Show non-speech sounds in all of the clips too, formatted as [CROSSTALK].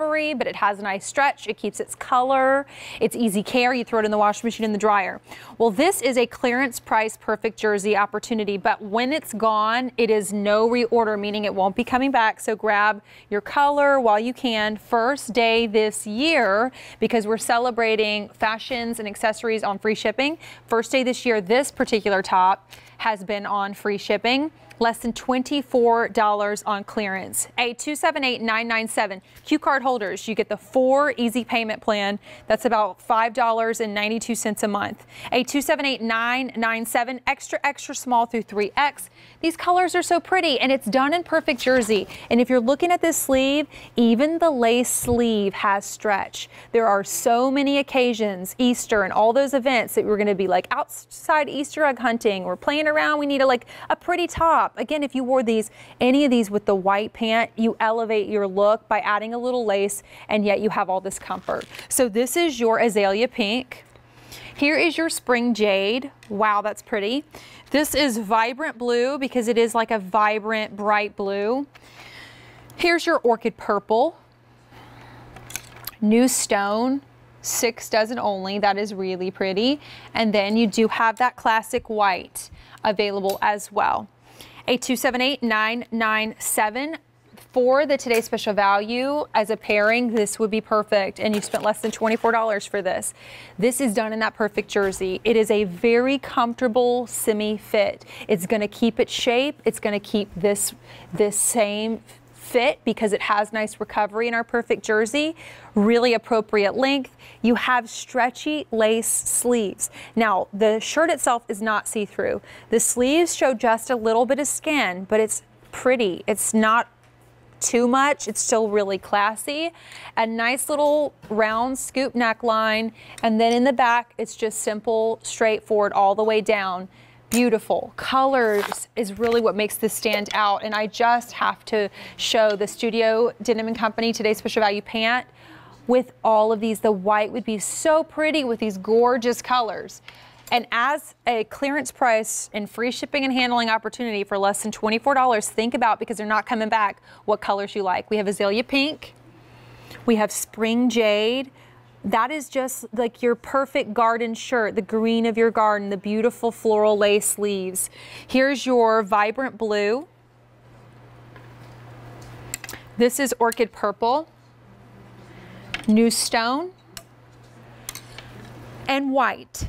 but it has a nice stretch. It keeps its color. It's easy care. You throw it in the washing machine in the dryer. Well, this is a clearance price perfect jersey opportunity, but when it's gone, it is no reorder, meaning it won't be coming back. So grab your color while you can. First day this year, because we're celebrating fashions and accessories on free shipping. First day this year, this particular top has been on free shipping less than $24 on clearance. A 278997 Q card holders, you get the four easy payment plan. That's about $5.92 a month. A 278997 extra extra small through 3X. These colors are so pretty and it's done in perfect jersey. And if you're looking at this sleeve, even the lace sleeve has stretch. There are so many occasions, Easter and all those events that we're going to be like outside Easter egg hunting. We're playing around. We need a like a pretty top Again, if you wore these, any of these with the white pant, you elevate your look by adding a little lace and yet you have all this comfort. So this is your azalea pink. Here is your spring jade. Wow, that's pretty. This is vibrant blue because it is like a vibrant, bright blue. Here's your orchid purple. New stone, six dozen only. That is really pretty. And then you do have that classic white available as well. 8278997 for the today's special value as a pairing this would be perfect. And you spent less than $24 for this. This is done in that perfect jersey. It is a very comfortable semi fit it's going to keep its shape. It's going to keep this this same fit because it has nice recovery in our perfect jersey, really appropriate length. You have stretchy lace sleeves. Now, the shirt itself is not see-through. The sleeves show just a little bit of skin, but it's pretty. It's not too much. It's still really classy. A nice little round scoop neckline. And then in the back, it's just simple, straightforward all the way down beautiful. Colors is really what makes this stand out. And I just have to show the Studio Denim & Company Today's Special Value pant with all of these. The white would be so pretty with these gorgeous colors. And as a clearance price and free shipping and handling opportunity for less than $24, think about, because they're not coming back, what colors you like. We have azalea pink, we have spring jade, that is just like your perfect garden shirt, the green of your garden, the beautiful floral lace sleeves. Here's your vibrant blue. This is orchid purple, new stone, and white.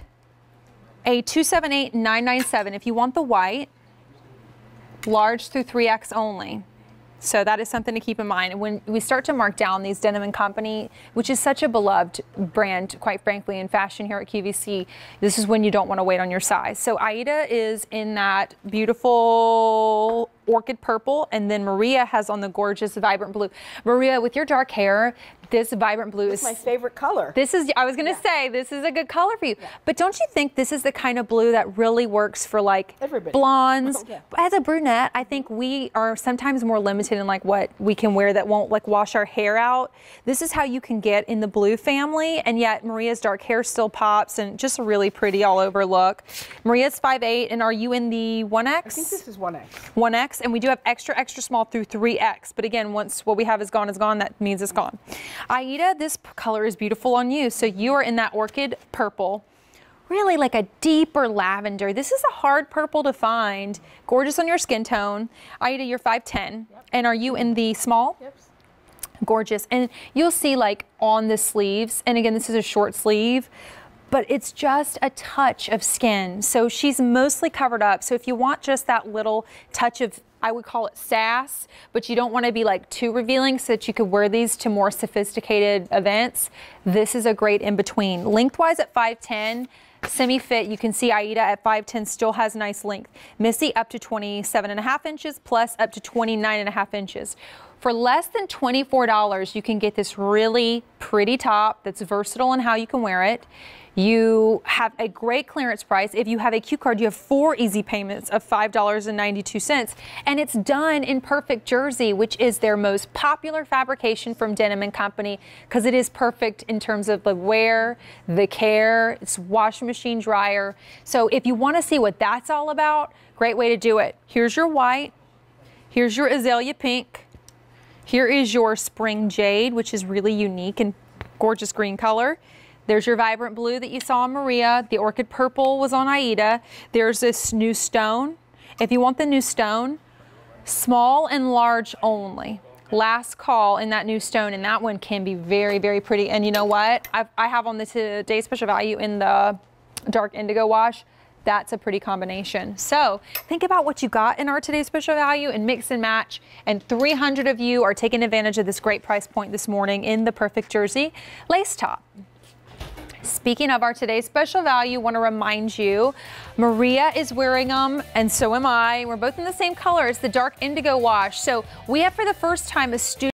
A 278997 if you want the white, large through 3X only. So that is something to keep in mind. When we start to mark down these Denim & Company, which is such a beloved brand, quite frankly, in fashion here at QVC, this is when you don't want to wait on your size. So Aida is in that beautiful orchid purple, and then Maria has on the gorgeous vibrant blue. Maria, with your dark hair, this vibrant blue is my favorite color. This is, I was going to yeah. say, this is a good color for you. Yeah. But don't you think this is the kind of blue that really works for like Everybody. blondes? [LAUGHS] yeah. As a brunette, I think we are sometimes more limited in like what we can wear that won't like wash our hair out. This is how you can get in the blue family, and yet Maria's dark hair still pops and just a really pretty all over look. Maria's 5'8", and are you in the 1X? I think this is 1X. 1X, and we do have extra, extra small through 3X. But again, once what we have is gone is gone, that means it's gone. Aida, this color is beautiful on you. So you are in that orchid purple really like a deeper lavender. This is a hard purple to find. Gorgeous on your skin tone. Aida, you're 5'10". Yep. And are you in the small? Yep. Gorgeous. And you'll see like on the sleeves, and again, this is a short sleeve, but it's just a touch of skin. So she's mostly covered up. So if you want just that little touch of I would call it sass, but you don't want to be like too revealing so that you could wear these to more sophisticated events. This is a great in between. Lengthwise at 5'10, semi-fit, you can see Aida at 5'10 still has nice length. Missy up to 27 and a half inches plus up to 29 and a half inches. For less than $24, you can get this really pretty top that's versatile in how you can wear it. You have a great clearance price. If you have a Q card, you have four easy payments of $5.92. And it's done in perfect jersey, which is their most popular fabrication from Denim & Company because it is perfect in terms of the wear, the care, it's washing machine dryer. So if you want to see what that's all about, great way to do it. Here's your white. Here's your azalea pink. Here is your spring jade, which is really unique and gorgeous green color. There's your vibrant blue that you saw on Maria. The orchid purple was on Aida. There's this new stone. If you want the new stone, small and large only. Last call in that new stone, and that one can be very, very pretty. And you know what? I've, I have on the today uh, special value in the dark indigo wash that's a pretty combination. So think about what you got in our today's special value and mix and match. And 300 of you are taking advantage of this great price point this morning in the perfect jersey lace top. Speaking of our today's special value, want to remind you, Maria is wearing them and so am I. We're both in the same color. It's the dark indigo wash. So we have for the first time a student